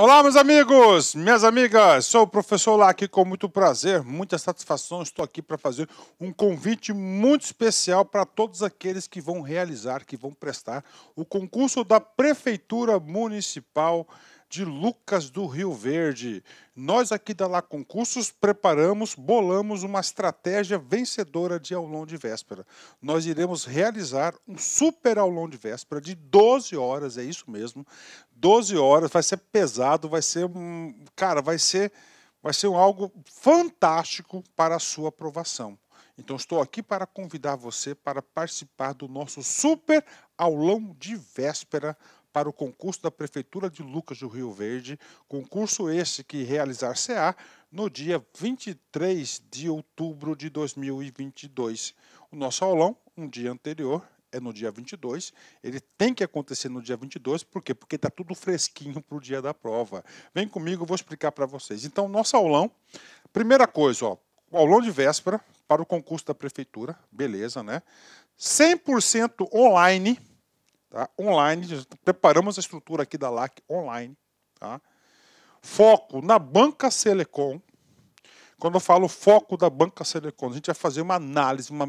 Olá, meus amigos, minhas amigas, sou o professor Lac, com muito prazer, muita satisfação, estou aqui para fazer um convite muito especial para todos aqueles que vão realizar, que vão prestar o concurso da Prefeitura Municipal de Lucas do Rio Verde. Nós aqui da Lá Concursos preparamos, bolamos uma estratégia vencedora de aulão de véspera. Nós iremos realizar um super aulão de véspera de 12 horas, é isso mesmo. 12 horas, vai ser pesado, vai ser um, cara, vai ser vai ser um algo fantástico para a sua aprovação. Então estou aqui para convidar você para participar do nosso super aulão de véspera para o concurso da Prefeitura de Lucas do Rio Verde, concurso esse que realizar-se-á no dia 23 de outubro de 2022. O nosso aulão, um dia anterior, é no dia 22. Ele tem que acontecer no dia 22, por quê? Porque está tudo fresquinho para o dia da prova. Vem comigo, eu vou explicar para vocês. Então, nosso aulão, primeira coisa, ó, aulão de véspera para o concurso da prefeitura, beleza, né? 100% online, Tá? Online, preparamos a estrutura aqui da LAC online. Tá? Foco na banca Selecom. Quando eu falo foco da banca Selecom, a gente vai fazer uma análise, uma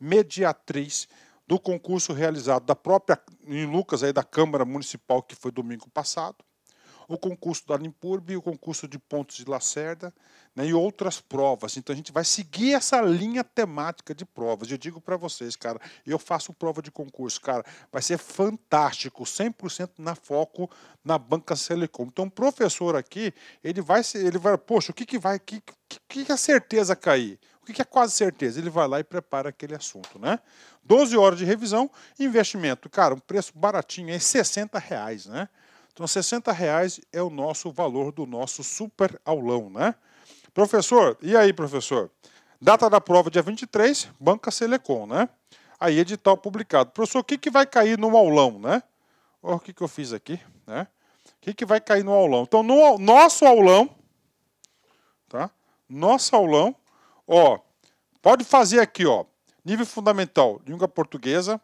mediatriz do concurso realizado da própria em Lucas aí da Câmara Municipal que foi domingo passado o concurso da Limpurbe, o concurso de Pontos de Lacerda né, e outras provas. Então a gente vai seguir essa linha temática de provas. Eu digo para vocês, cara, eu faço prova de concurso, cara, vai ser fantástico, 100% na foco na banca Selecom. Então o professor aqui, ele vai, ele vai, poxa, o que que vai, que que, que é certeza cair? O que é quase certeza? Ele vai lá e prepara aquele assunto, né? 12 horas de revisão, investimento, cara, um preço baratinho, é 60 reais, né? Então, 60 reais é o nosso valor do nosso super aulão, né? Professor, e aí, professor? Data da prova, dia 23, Banca Selecom, né? Aí, edital publicado. Professor, o que, que vai cair no aulão, né? Olha o que, que eu fiz aqui, né? O que, que vai cair no aulão? Então, no nosso aulão, tá? Nosso aulão, ó, pode fazer aqui, ó, nível fundamental, língua portuguesa,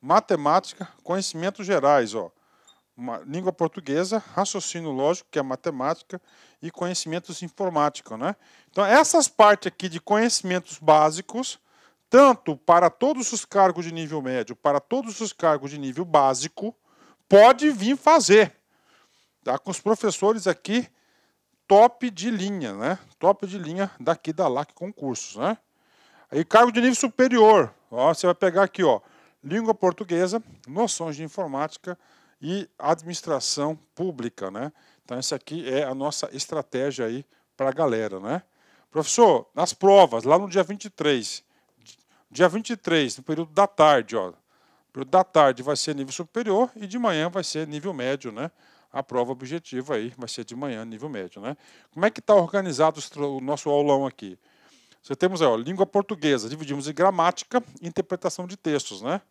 matemática, conhecimentos gerais, ó uma língua portuguesa, raciocínio lógico, que é matemática, e conhecimentos informática. Né? Então, essas partes aqui de conhecimentos básicos, tanto para todos os cargos de nível médio, para todos os cargos de nível básico, pode vir fazer. Tá? Com os professores aqui, top de linha, né? Top de linha daqui da LAC Concursos, né? Aí, cargo de nível superior, ó, você vai pegar aqui, ó, língua portuguesa, noções de informática, e administração pública, né? Então essa aqui é a nossa estratégia aí para a galera, né? Professor, nas provas, lá no dia 23, dia 23, no período da tarde, ó, período da tarde vai ser nível superior e de manhã vai ser nível médio, né? A prova objetiva aí vai ser de manhã, nível médio, né? Como é que está organizado o nosso aulão aqui? Você temos ó, língua portuguesa, dividimos em gramática e interpretação de textos, né?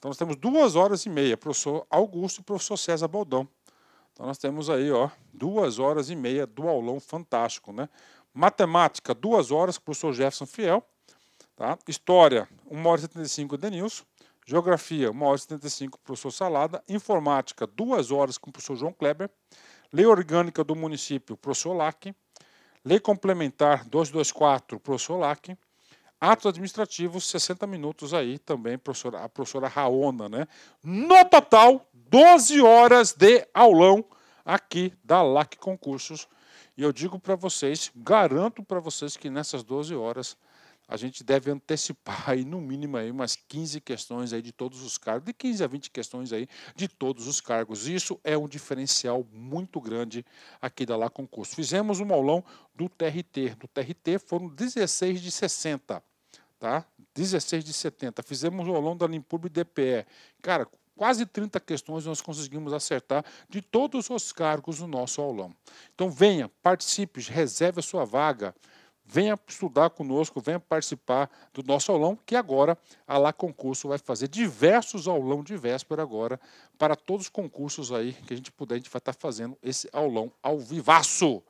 Então nós temos duas horas e meia, professor Augusto e professor César Baldão. Então nós temos aí, ó, duas horas e meia do aulão fantástico, né? Matemática, duas horas com o professor Jefferson Fiel. Tá? História, 1 hora e 75 Denilson. Geografia, 1 hora e 75 com o professor Salada. Informática, duas horas com o professor João Kleber. Lei orgânica do município, professor Lac. Lei complementar 224, professor Lac. Atos administrativos, 60 minutos aí também, professora, a professora Raona, né? No total, 12 horas de aulão aqui da LAC Concursos. E eu digo para vocês, garanto para vocês que nessas 12 horas a gente deve antecipar aí no mínimo aí umas 15 questões aí de todos os cargos, de 15 a 20 questões aí de todos os cargos. Isso é um diferencial muito grande aqui da Lá Concurso. Fizemos um aulão do TRT. Do TRT foram 16 de 60 tá? 16 de 70. Fizemos o aulão da Limpurb DPE. Cara, quase 30 questões nós conseguimos acertar de todos os cargos no nosso aulão. Então venha, participe, reserve a sua vaga. Venha estudar conosco, venha participar do nosso aulão, que agora a Lá Concurso vai fazer diversos aulão de véspera agora, para todos os concursos aí que a gente puder, a gente vai estar fazendo esse aulão ao vivaço.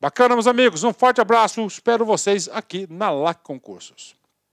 Bacana, meus amigos, um forte abraço, espero vocês aqui na LAC Concursos.